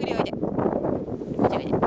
ゆっくりおいで。こっちおいで